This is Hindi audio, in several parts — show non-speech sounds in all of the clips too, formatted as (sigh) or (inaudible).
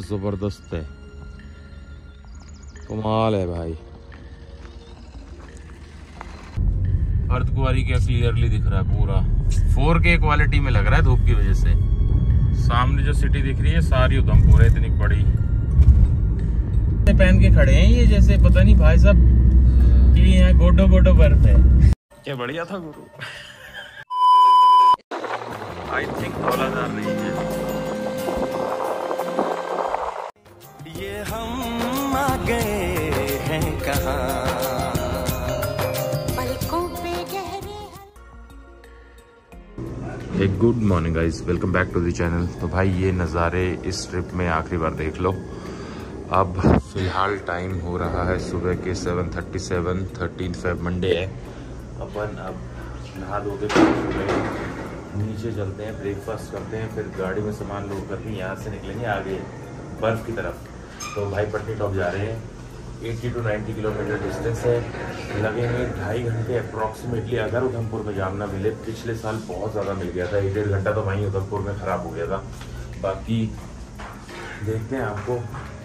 ज़बरदस्त है। कमाल है भाई। अर्थ कुआरी क्या क्लियरली दिख रहा है पूरा। 4K क्वालिटी में लग रहा है धूप की वजह से। सामने जो सिटी दिख रही है सारी उधमपुर है इतनी बड़ी पहन के खड़े हैं ये जैसे पता नहीं भाई साहब कि यहाँ गोडो गोडो बर्फ़ है। क्या बढ़िया था गुरु। आई थिंक धौलाधार नहीं है। गए हैं कहाँ? पलकों पे गहरे एक good morning guys welcome back to the channel तो भाई ये नज़ारे इस ट्रिप में आखिरी बार देख लो। अब फ़िलहाल टाइम हो रहा है सुबह के 7:37 13 फेब मंडे है। अपन अब नहा धो के हो नीचे चलते हैं ब्रेकफास्ट करते हैं फिर गाड़ी में सामान लोड करके यहाँ से निकलेंगे आगे बर्फ़ की तरफ़। तो भाई पटनी टॉप जा रहे हैं। 80 टू 90 किलोमीटर डिस्टेंस है। लगेंगे ढाई घंटे अप्रॉक्सीमेटली अगर उधमपुर में जाम ना मिले, पिछले साल बहुत ज़्यादा मिल गया था। एक डेढ़ घंटा तो वहीं उधमपुर में ख़राब हो गया था। बाकी देखते हैं आपको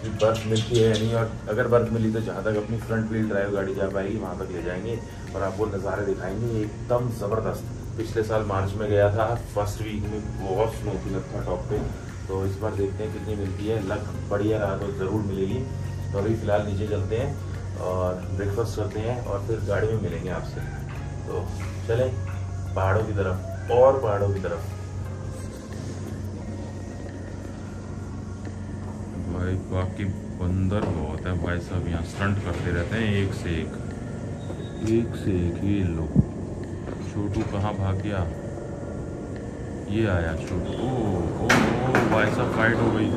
कि बर्फ़ मिलती है नहीं। और अगर बर्फ़ मिली तो जहाँ तक अपनी फ्रंट व्हील ड्राइव गाड़ी जा पाएगी, वहाँ तक ले जाएँगे और आपको नज़ारे दिखाएँगे। एकदम ज़बरदस्त। पिछले साल मार्च में गया था। फ़र्स्ट वीक में बहुत स्नो थी लगता टॉप पे। तो इस बार देखते हैं कितनी मिलती है। लक बढ़िया रहा तो ज़रूर मिलेगी। तो अभी फ़िलहाल नीचे चलते हैं और ब्रेकफास्ट करते हैं और फिर गाड़ी में मिलेंगे आपसे। तो चलें पहाड़ों की तरफ़, और पहाड़ों की तरफ़। भाई, बाकी बंदर बहुत है। भाई साहब यहाँ स्टंट करते रहते हैं एक से एक। एक से एक ये लोग छोटू कहाँ भाग गया? ये आया छोटू ओ ओ ओ भाई साहब फाइट हो गई।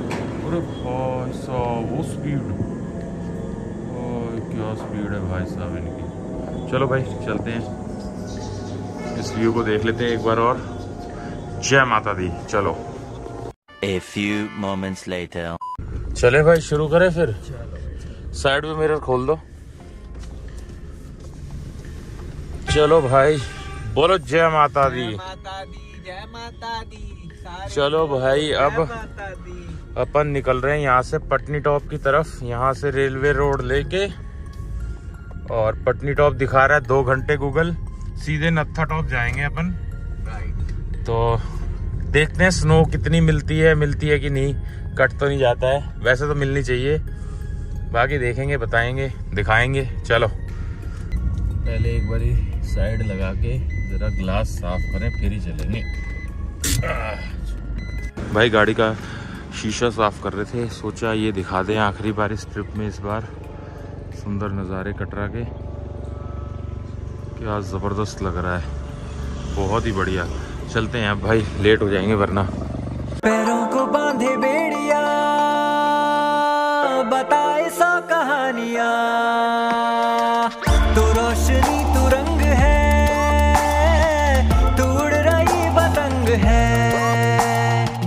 अरे भाई साहब वो स्पीड क्या स्पीड है भाई साहब इनकी। चलो भाई चलते हैं। इस व्यू को देख लेते हैं एक बार और। जय माता दी चलो। A few moments later. चले भाई शुरू करें फिर। साइड में मिरर खोल दो। चलो भाई बोलो जय माता दी। चलो भाई अब अपन निकल रहे हैं यहाँ से पटनी टॉप की तरफ़ यहाँ से रेलवे रोड लेके और पटनी टॉप दिखा रहा है दो घंटे गूगल सीधे नत्था टॉप जाएँगे अपन। तो देखते हैं स्नो कितनी मिलती है मिलती है कि नहीं कट तो नहीं जाता है वैसे तो मिलनी चाहिए। बाकी देखेंगे बताएँगे दिखाएँगे चलो। पहले एक बारी साइड लगा के जरा ग्लास साफ़ करें फिर ही चलेंगे। भाई गाड़ी का शीशा साफ़ कर रहे थे। सोचा ये दिखा दें आखिरी बार इस ट्रिप में इस बार। सुंदर नज़ारे कटरा के। क्या ज़बरदस्त लग रहा है। बहुत ही बढ़िया। चलते हैं अब भाई लेट हो जाएँगे वरना। पैरों को बांधे बेड़िया, बताए कहानियाँ।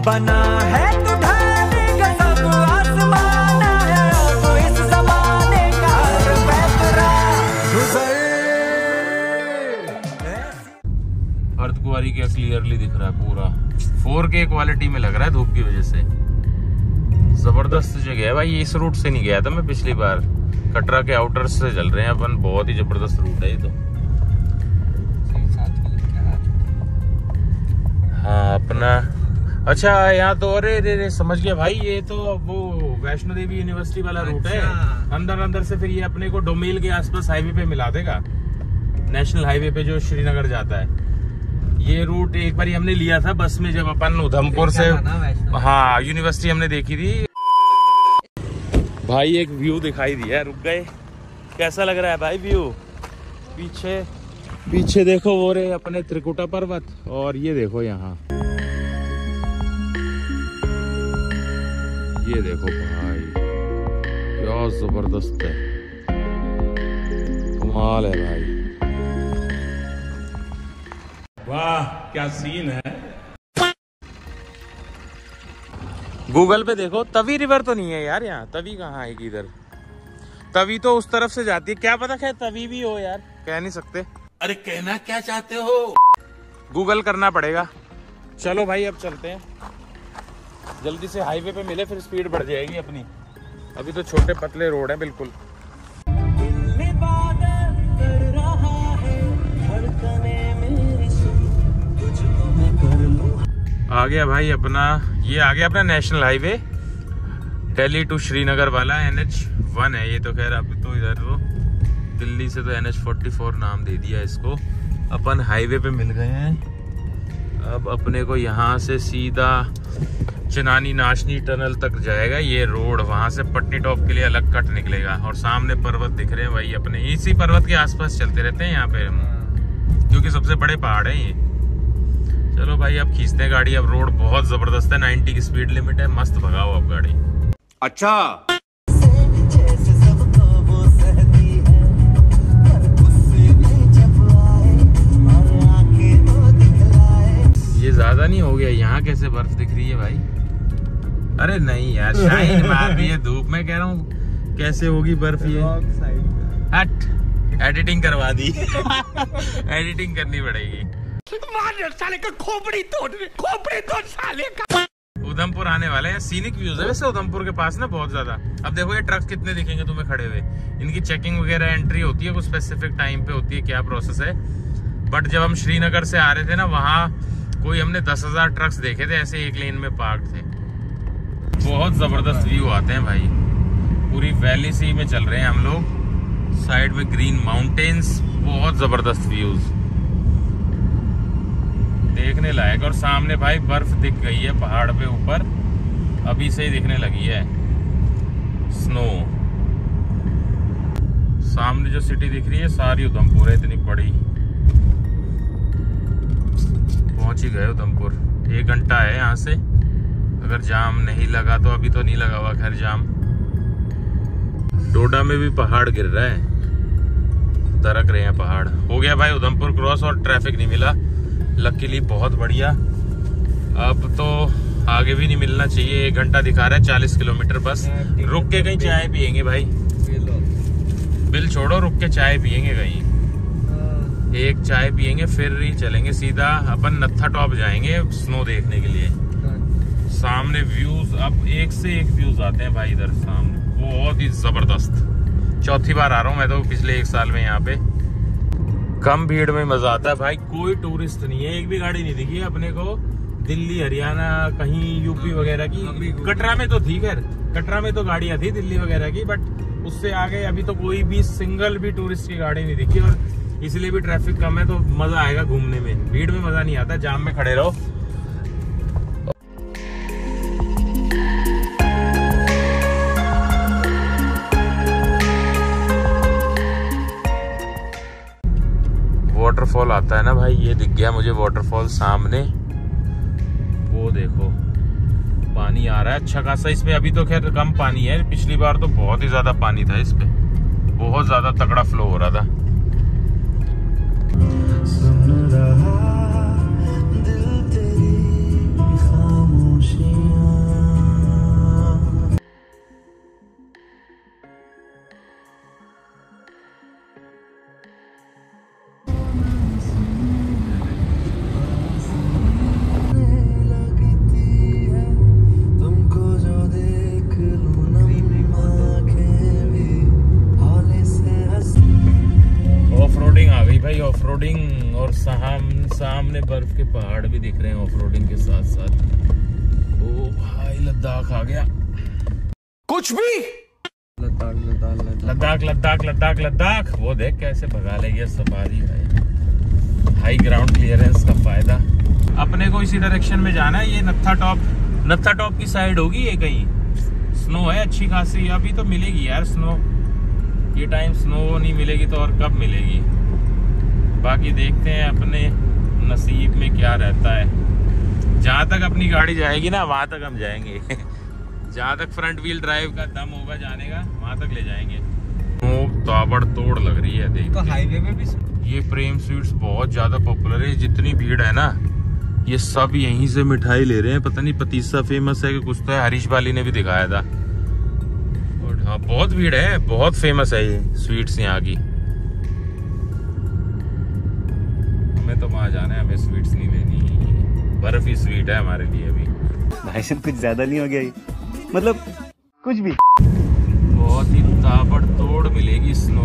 बना है तू ढाले का सब आसमान है तू इस जमाने का हर फैसला। गुजर क्या क्लियरली दिख रहा है पूरा। 4K क्वालिटी में लग रहा है धूप की वजह से। ज़बरदस्त जगह है भाई इस रूट से नहीं गया था मैं पिछली बार। कटरा के आउटर से चल रहे हैं अपन बहुत ही ज़बरदस्त रूट है ये तो। हाँ अपना अच्छा यहाँ तो अरे रे रे समझ गया भाई ये तो वो वैष्णो देवी यूनिवर्सिटी वाला रूट है। अच्छा। अंदर अंदर से फिर ये अपने को डोमेल के आसपास हाईवे पे मिला देगा। नेशनल हाईवे पे जो श्रीनगर जाता है। ये रूट एक बार हमने लिया था बस में जब अपन उधमपुर से। हाँ यूनिवर्सिटी हमने देखी थी। भाई एक व्यू दिखाई दिया रुक गए। कैसा लग रहा है भाई व्यू पीछे पीछे देखो वो रे अपने त्रिकुटा पर्वत और ये देखो यहाँ। ये देखो भाई क्या ज़बरदस्त है। कमाल है भाई। वाह क्या सीन है। गूगल पे देखो तवी रिवर तो नहीं है यार यहाँ। तवी कहाँ आएगी इधर? तवी तो उस तरफ़ से जाती है। क्या पता खैर तवी भी हो यार कह नहीं सकते। अरे कहना क्या चाहते हो? गूगल करना पड़ेगा। चलो भाई अब चलते हैं। जल्दी से हाईवे पे मिले फिर स्पीड बढ़ जाएगी अपनी। अभी तो छोटे पतले रोड है बिल्कुल। आ गया भाई अपना ये आ गया अपना national highway Delhi to Srinagar वाला एन एच वन है ये तो खैर अब तो इधर तो दिल्ली से तो एन एच फोर्टी फोर नाम दे दिया इसको। अपन हाईवे पे मिल गए हैं। अब अपने को यहाँ से सीधा चनानी नाशनी टनल तक जाएगा। ये रोड वहाँ से पटनी टॉप के लिए अलग कट निकलेगा और सामने पर्वत दिख रहे हैं भाई अपने। इसी पर्वत के आसपास चलते रहते हैं यहाँ पे क्योंकि सबसे बड़े पहाड़ है ये। चलो भाई, अब खींचते हैं गाड़ी। अब रोड बहुत ज़बरदस्त है। 90 की स्पीड लिमिट है। मस्त भगाओ अब गाड़ी। अच्छा। नहीं हो गया यहाँ कैसे बर्फ़ दिख रही है भाई? अरे नहीं यार शाइन मार रही है धूप। में कह रहा हूँ कैसे होगी बर्फ़ ये? हट एडिटिंग करवा दी। (laughs) एडिटिंग करनी पड़ेगी। साले का खोपड़ी तोड़ खोपड़ी तोड़ साले का उधमपुर आने वाले हैं सीनिक व्यूज़ है। वैसे उधमपुर के पास ना बहुत ज़्यादा। अब देखो ये ट्रक कितने दिखेंगे तुम्हें खड़े हुए। इनकी चेकिंग वगैरह एंट्री होती है कुछ स्पेसिफिक टाइम पे होती है क्या प्रोसेस है। बट जब हम श्रीनगर से आ रहे थे ना वहाँ कोई हमने दस हज़ार ट्रक्स देखे थे, ऐसे एक लेन में पार्क थे। बहुत ज़बरदस्त व्यू आते हैं भाई। पूरी वैली सी में चल रहे हैं हम लोग। साइड में ग्रीन माउंटेन्स बहुत ज़बरदस्त व्यूज़ देखने लायक, और सामने भाई बर्फ़ दिख गई है पहाड़ पे ऊपर। अभी से ही दिखने लगी है। स्नो सामने जो सिटी दिख रही है, सारी उधमपुर है इतनी बड़ी। पहुँच ही गए उधमपुर। एक घंटा है यहाँ से। अगर जाम नहीं लगा तो अभी तो नहीं लगा हुआ खैर जाम। डोडा में भी पहाड़ गिर रहा है। दरक रहे हैं पहाड़। हो गया भाई उधमपुर क्रॉस और ट्रैफ़िक नहीं मिला। लकीली बहुत बढ़िया। अब तो आगे भी नहीं मिलना चाहिए। एक घंटा दिखा रहा है चालीस किलोमीटर बस। रुक के कहीं चाय पियेंगे भाई। बिल छोड़ो रुक के चाय पियेंगे कहीं। एक चाय पियेंगे फिर ही चलेंगे सीधा अपन नत्था टॉप जाएँगे स्नो देखने के लिए। सामने व्यूज़ अब एक से एक व्यूज़ आते हैं भाई इधर सामने। बहुत ही ज़बरदस्त। चौथी बार आ रहा हूँ मैं तो पिछले एक साल में यहाँ पे। कम भीड़ में मज़ा आता है भाई कोई टूरिस्ट नहीं है। एक भी गाड़ी नहीं दिखी अपने को। दिल्ली हरियाणा कहीं यूपी वगैरह की। कटरा में तो थी खैर। कटरा में तो गाड़ियाँ थी दिल्ली वगैरह की बट उससे आगे अभी तो कोई भी सिंगल भी टूरिस्ट की गाड़ी नहीं दिखी। और इसलिए भी ट्रैफ़िक कम है तो मज़ा आएगा घूमने में। भीड़ में मज़ा नहीं आता, जाम में खड़े रहो। वाटरफॉल आता है ना भाई, ये दिख गया मुझे वाटरफॉल सामने। वो देखो, पानी आ रहा है अच्छा खासा इसमें। अभी तो खैर कम पानी है, पिछली बार तो बहुत ही ज़्यादा पानी था इसमें। बहुत ज़्यादा तगड़ा फ्लो हो रहा था। Some that I सामने बर्फ़ के पहाड़ भी दिख रहे हैं ऑफ़ के साथ साथ ओ भाई, लद्दाख आ गया। कुछ भी! लद्दाख लद्दाख लद्दाख। लद्दाख वो देख कैसे भगा लेगी सफारी भाई। हाई ग्राउंड क्लियरेंस का फ़ायदा। अपने को इसी डायरेक्शन में जाना है, ये नत्था टॉप नत्था टॉप की साइड होगी ये कहीं। स्नो है, अच्छी खासी। अभी तो मिलेगी यार स्नो ये टाइम स्नो नहीं मिलेगी तो और कब मिलेगी? बाकी देखते हैं अपने नसीब में क्या रहता है। जहाँ तक अपनी गाड़ी जाएगी ना वहाँ तक हम जाएँगे। (laughs) जहाँ तक फ्रंट व्हील ड्राइव का दम होगा जाने का वहाँ तक ले जाएँगे। ओ, ताबड़ तोड़ लग रही है देख। तो हाईवे में भी ये प्रेम स्वीट्स बहुत ज़्यादा पॉपुलर है जितनी भीड़ है ना ये सब यहीं से मिठाई ले रहे हैं। पता नहीं पतीसा फ़ेमस है कि कुछ तो है हरीश बाली ने भी दिखाया था। और हाँ बहुत भीड़ है बहुत फ़ेमस है ये स्वीट्स यहाँ की। हमें तो वहाँ जाना है हमें स्वीट्स नहीं लेनी। बर्फ़ ही स्वीट है हमारे लिए अभी। भाई साहब कुछ ज़्यादा नहीं हो गया मतलब कुछ भी। बहुत ही ताबड़तोड़ मिलेगी स्नो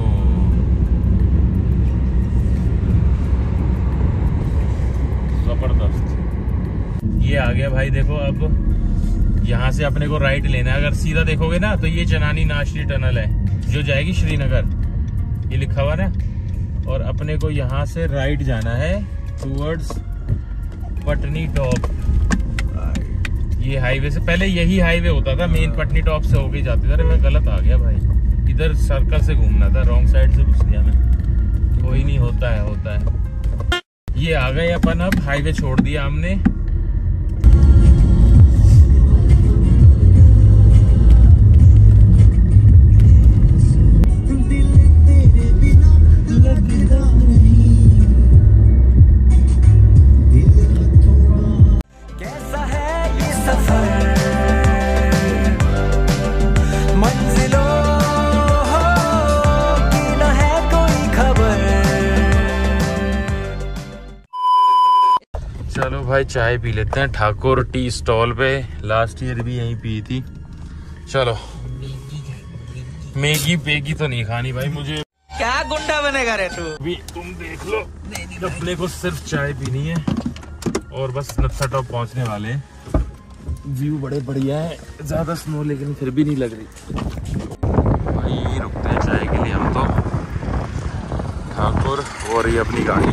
ज़बरदस्त। ये आ गया भाई देखो अब यहाँ से अपने को राइट लेना है। अगर सीधा देखोगे ना तो ये चनानी नाशरी टनल है जो जाएगी श्रीनगर। ये लिखा हुआ ना? और अपने को यहाँ से राइट जाना है टूवर्ड्स पटनी टॉप ये हाईवे से पहले यही हाईवे होता था मेन पटनी टॉप से होके जाते थे। अरे मैं गलत आ गया भाई। इधर सर्कल से घूमना था रॉन्ग साइड से घुस गया मैं। कोई नहीं, होता है होता है। ये आ गए अपन अब हाईवे छोड़ दिया हमने। चलो भाई चाय पी लेते हैं। ठाकुर टी स्टॉल पे। लास्ट ईयर भी यहीं पी थी। चलो। मैगी पेगी तो नहीं खानी भाई मुझे। क्या गुंडा बनेगा रे तू? भी तुम देख लो। अपने को सिर्फ़ चाय पीनी है। और बस नत्था टॉप पहुँचने वाले हैं। व्यू बड़े बढ़िया है। ज़्यादा स्नो लेकिन फिर भी नहीं लग रही। भाई रुकते हैं चाय के लिए हम तो। ठाकुर और ये अपनी गाड़ी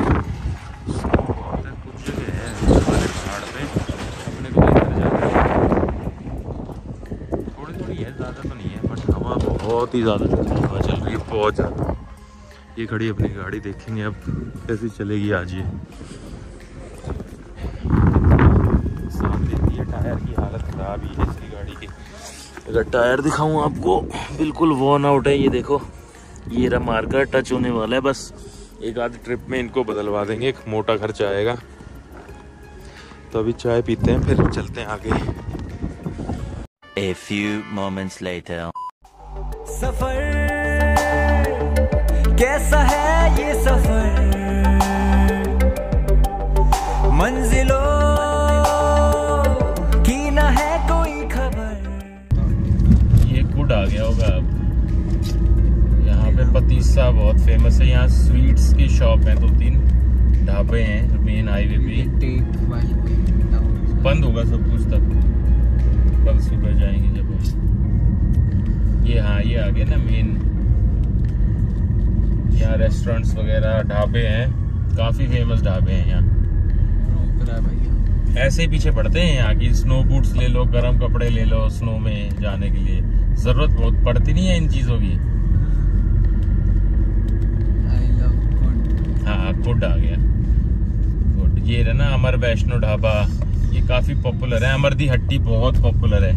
स्नो बहुत है कुछ जगह है ऊपर वाले पहाड़ पे अपने को इधर जाना है थोड़ी थोड़ी है ज़्यादा तो नहीं है बट हवा बहुत ही ज़्यादा है। हवा चल रही है, बहुत ज़्यादा। ये खड़ी अपनी गाड़ी देखेंगे अब, कैसी चलेगी आज ये। टायर की हालत ख़राब ही है गाड़ी की। अगर टायर दिखाऊँ आपको, बिल्कुल वॉर्न आउट है, ये देखो। ये रहा मार्कर टच होने वाला है बस। एक आध ट्रिप में इनको बदलवा देंगे, एक मोटा खर्चा आएगा। तो अभी चाय पीते हैं, फिर चलते हैं आगे। A few moments later. सफ़र। कैसा है ये सफ़र? मंजिलों की न है कोई खबर? ये गुड आ गया होगा अब। यहाँ पे पतीसा बहुत फ़ेमस है। यहाँ स्वीट्स की शॉप है दो तो तीन ढाबे हैं मेन हाईवे पे। बंद होगा सब कुछ तब। कल सुबह जाएँगे जब हम। ये हाँ ये आ गया ना मेन यहाँ रेस्टोरेंट्स वगैरह ढाबे हैं। काफ़ी फ़ेमस ढाबे हैं यहाँ। ऐसे ही पीछे पड़ते हैं यहाँ की स्नो बूट्स ले लो गर्म कपड़े ले लो स्नो में जाने के लिए। ज़रूरत बहुत पड़ती नहीं है इन चीज़ों की। हाँ गुड आ गया। गुड ये रहा ना अमर वैष्णो ढाबा। ये काफ़ी पॉपुलर है। अमर दी हट्टी बहुत पॉपुलर है।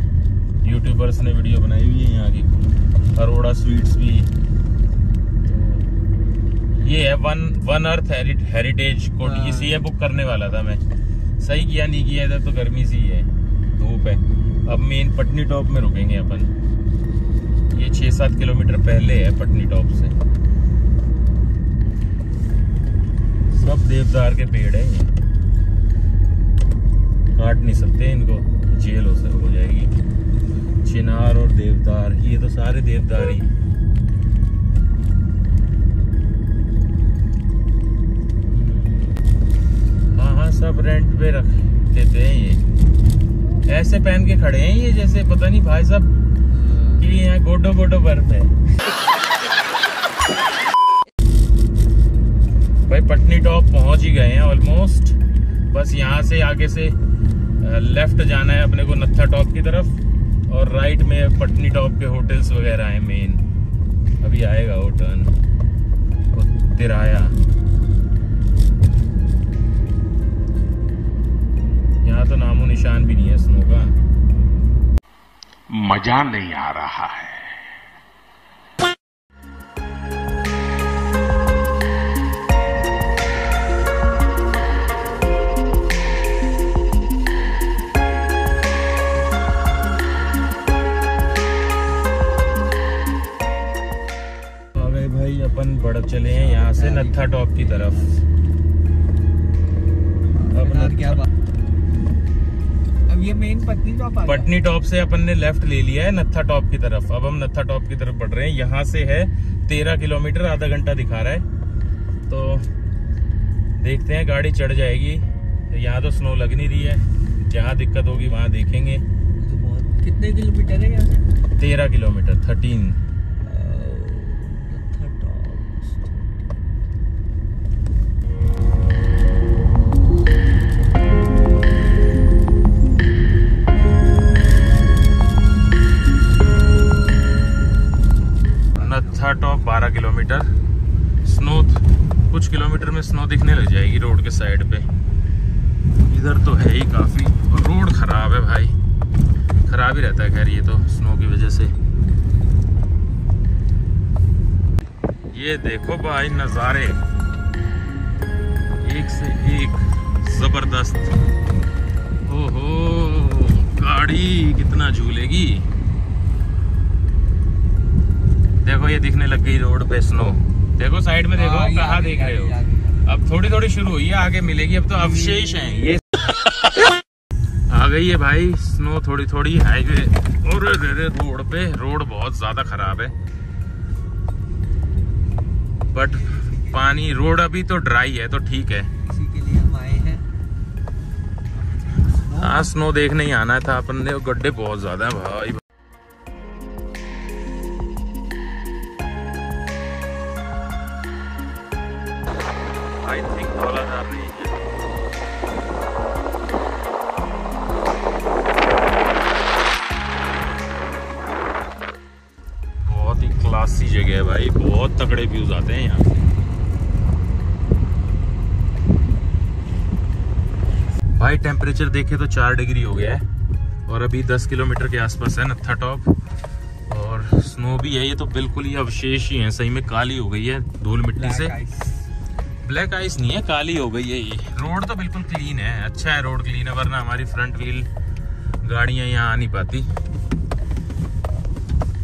यूट्यूबर्स ने वीडियो बनाई हुई है यहाँ की। अरोड़ा स्वीट्स भी। तो ये है one one earth heritage code. इसी है बुक करने वाला था मैं। सही किया नहीं किया इधर तो गर्मी सी है। धूप है। अब मेन पटनी टॉप में रुकेंगे अपन। ये छह सात किलोमीटर पहले है पटनी टॉप से। सब देवदार के पेड़ है ये। काट नहीं सकते इनको। जेल हो सक हो जाएगी। चिनार और देवदार, ये तो सारे देवदार ही। हाँ हाँ सब रेंट पे रख देते हैं ये। ऐसे पहन के खड़े हैं ये, जैसे पता नहीं भाई साहब कि यहाँ गोडो गोडो बर्फ़ है। भाई, पटनी टॉप पहुँच ही गए हैं ऑलमोस्ट बस यहाँ से आगे से लेफ़्ट जाना है अपने को नत्था टॉप की तरफ़। और राइट में पटनी टॉप के होटल्स वगैरह हैं मेन अभी आएगा वो टर्न वो तिराया. यहाँ तो नामो निशान भी नहीं है स्नो का. मज़ा नहीं आ रहा है। अपन चले हैं यहाँ से नत्था टॉप की तरफ़। अब क्या अब ये मेन पत्नी टॉप पटनी टॉप से अपन ने लेफ़्ट ले लिया है नत्था टॉप की तरफ़। अब हम नत्था टॉप की तरफ़ बढ़ रहे हैं। यहाँ से है तेरह किलोमीटर आधा घंटा दिखा रहा है। तो देखते हैं गाड़ी चढ़ जाएगी। यहाँ तो स्नो लग नहीं रही है। जहाँ दिक्कत होगी वहाँ देखेंगे। तो बहुत कितने किलोमीटर है यहाँ से? तेरह किलोमीटर थर्टीन स्नो दिखने लग जाएगी रोड के साइड पे। इधर तो है ही काफ़ी। और रोड खराब है भाई। खराब ही रहता है खैर ये तो स्नो की वजह से। ये देखो भाई नज़ारे। एक से एक ज़बरदस्त। ओहो गाड़ी कितना झूलेगी। देखो ये दिखने लग गई रोड पे स्नो देखो साइड में देखो हाँ, कहाँ देख रहे हो। अब थोड़ी थोड़ी शुरू हुई है आगे मिलेगी अब तो अवशेष हैं ये। (laughs) आ गई है भाई स्नो थोड़ी थोड़ी हाईवे और रे रे रोड पे रोड बहुत ज़्यादा खराब है। बट पानी रोड अभी तो ड्राई है तो ठीक है। इसी के लिए हम आए हैं। हाँ स्नो देखने ही आना था अपन ने गड्ढे बहुत ज़्यादा है भाई। टेम्परेचर देखे तो चार डिग्री हो गया है और अभी दस किलोमीटर के आसपास है नत्था टॉप। और स्नो भी है ये तो बिल्कुल ही अवशेष ही है सही में काली हो गई है धूल मिट्टी से। ब्लैक आइस नहीं है काली हो गई है ये। रोड तो बिल्कुल क्लीन है अच्छा है रोड क्लीन है वरना हमारी फ्रंट व्हील गाड़ियाँ यहाँ आ नहीं पाती।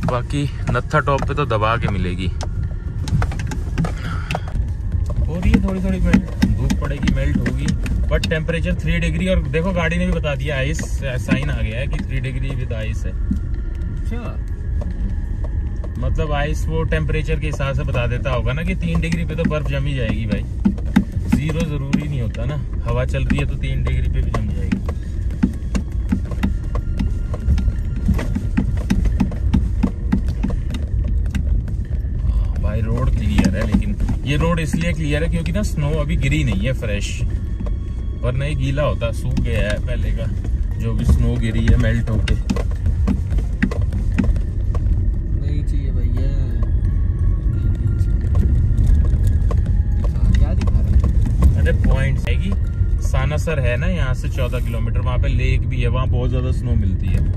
बाकी नत्था टॉप पे तो दबा के मिलेगी। हो रही है थोड़ी थोड़ी मेल्ट धूप पड़ेगी मेल्ट होगी। बट टेम्परेचर थ्री डिग्री और देखो गाड़ी ने भी बता दिया आइस साइन आ गया है कि थ्री डिग्री विद आइस है। अच्छा। मतलब आइस वो टेम्परेचर के हिसाब से बता देता होगा ना कि तीन डिग्री पे तो बर्फ़ जमी जाएगी भाई। ज़ीरो ज़रूरी नहीं होता ना। हवा चल रही है तो तीन डिग्री पे भी जम जाएगी। हाँ, भाई रोड क्लियर है लेकिन ये रोड इसलिए क्लियर है क्योंकि ना स्नो अभी गिरी नहीं है फ्रेश वरना ये गीला होता सूख गया है पहले का जो भी स्नो गिरी है मेल्ट होके। नहीं चाहिए भैया। नहीं है? अरे पॉइंट आएगी सानासर है ना यहाँ से चौदह किलोमीटर वहाँ पे लेक भी है वहाँ बहुत ज़्यादा स्नो मिलती है।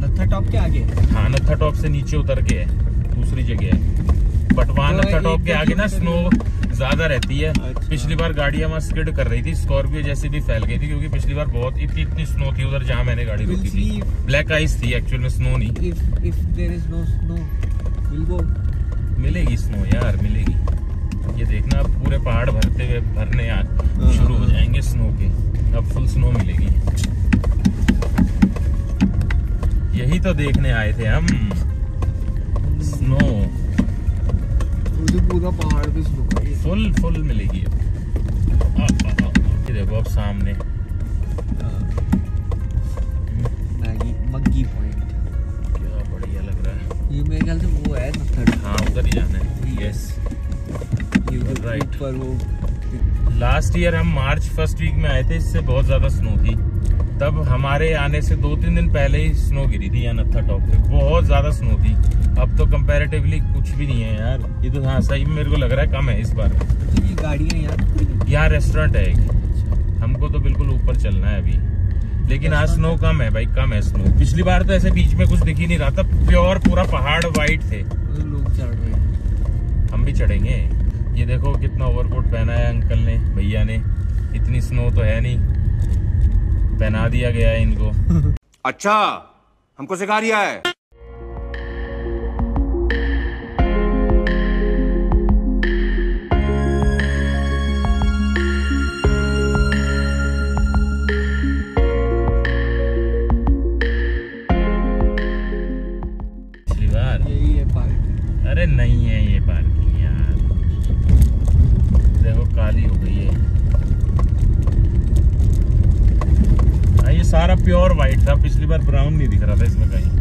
नत्था टॉप के आगे हाँ? नत्था टॉप से नीचे उतर के है दूसरी जगह है। बट वहाँ नत्था एक टॉप के आगे ना स्नो ज़्यादा रहती है। अच्छा। पिछली बार गाड़ियाँ वहाँ स्किड कर रही थी स्कॉर्पियो जैसी भी फैल गई थी क्योंकि पिछली बार बहुत इतनी इतनी स्नो थी उधर जहाँ मैंने गाड़ी रोकी थी। ब्लैक आइस थी एक्चुअल में स्नो नहीं। if if no snow मिलेगी स्नो यार मिलेगी। ये देखना अब पूरे पहाड़ भरते हुए भरने आ शुरू हो जाएँगे स्नो के। अब फुल स्नो मिलेगी। यही तो देखने आए थे हम। स्नो मुझे पूरा पहाड़ पे स्नो फुल फुल मिलेगी। अब ये देखो अब सामने। मैगी मग्गी पॉइंट क्या बढ़िया लग रहा है। ये मेरे ख्याल से वो है हाँ उधर ही जाना है। यस ये Right. ऊपर वो लास्ट ईयर हम मार्च फ़र्स्ट वीक में आए थे इससे बहुत ज़्यादा स्नो थी। तब हमारे आने से दो तीन दिन पहले ही स्नो गिरी थी यहाँ नत्था टॉप पे। बहुत ज़्यादा स्नो थी। अब तो कंपैरेटिवली कुछ भी नहीं है यार। ये तो हाँ सही मेरे को लग रहा है कम है इस बार। तो ये गाड़ियाँ यहाँ रुक रही यहाँ रेस्टोरेंट है एक। हमको तो बिल्कुल ऊपर चलना है अभी। लेकिन आज स्नो कम है भाई कम है स्नो पिछली बार तो ऐसे बीच में कुछ दिख ही नहीं रहा था प्योर पूरा पहाड़ वाइट थे। लोग चढ़ रहे हैं। हम भी चढ़ेंगे। ये देखो कितना ओवरकोट पहना है अंकल ने भैया ने। इतनी स्नो तो है नहीं। पहना दिया गया है इनको। (laughs) अच्छा हमको सिखा रिया है। नहीं है ये पार्किंग यार। देखो काली हो गई है। हाँ, ये सारा प्योर वाइट था। पिछली बार ब्राउन नहीं दिख रहा था इसमें कहीं।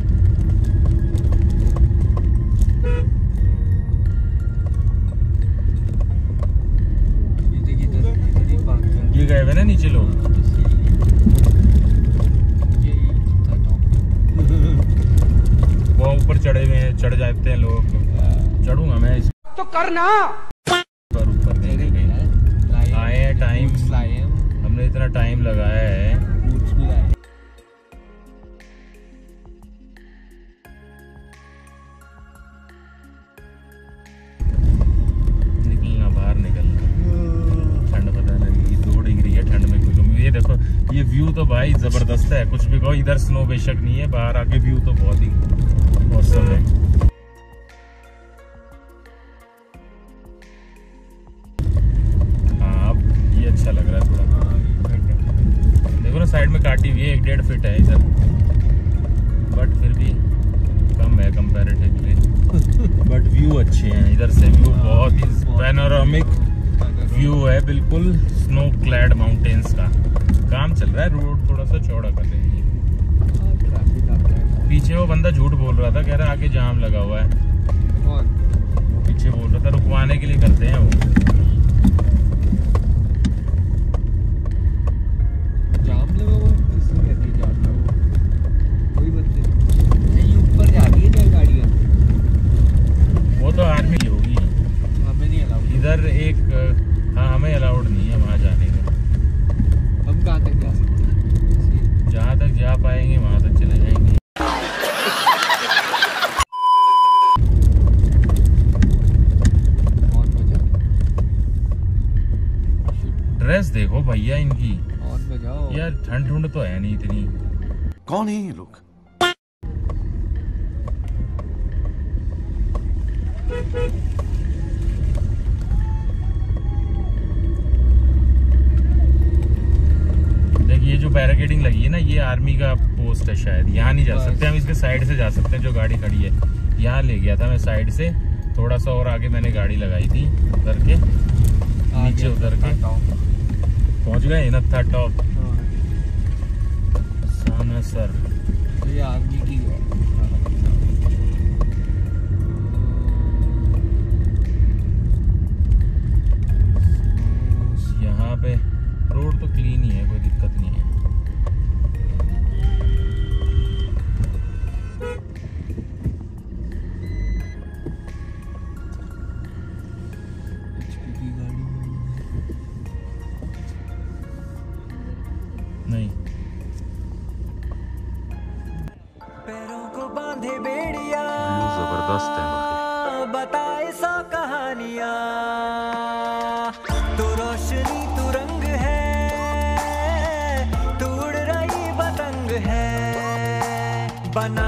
ये गए हुए ना नीचे लोग? (laughs) ऊपर चढ़े हुए हैं चढ़ जाते हैं लोग। चढ़ूँगा मैं इस तो करना। पर ऊपर आए हैं टाइम हमने इतना टाइम लगाया है। निकलना बाहर निकलना ठंड पता लगी दो डिग्री है ठंड में कोई ये देखो ये व्यू तो भाई ज़बरदस्त है। कुछ भी कहो इधर स्नो बेशक नहीं है बाहर आके व्यू तो बहुत ही औसम है हाँ। भैया इनकी। मज़ा हो यार ठंड ठंड तो है नहीं इतनी। कौन है ये लोग? देखिए जो बैरिकेडिंग लगी है ना ये आर्मी का पोस्ट है शायद। यहाँ नहीं जा सकते हम इसके साइड से जा सकते हैं जो गाड़ी खड़ी है। यहाँ ले गया था मैं साइड से। थोड़ा सा और आगे मैंने गाड़ी लगाई थी उतर के। नीचे उतर के। पहुँच गए नत्था टॉप। साना सर। तो ये आर्मी की यहाँ पे रोड तो क्लीन ही है कोई दिक्कत नहीं है। नहीं। पैरों को बांधे बेड़िया। ज़बरदस्त है भाई बताए सौ कहानियाँ। तू रोशनी तू रंग है तू उड़ रही पतंग है। बना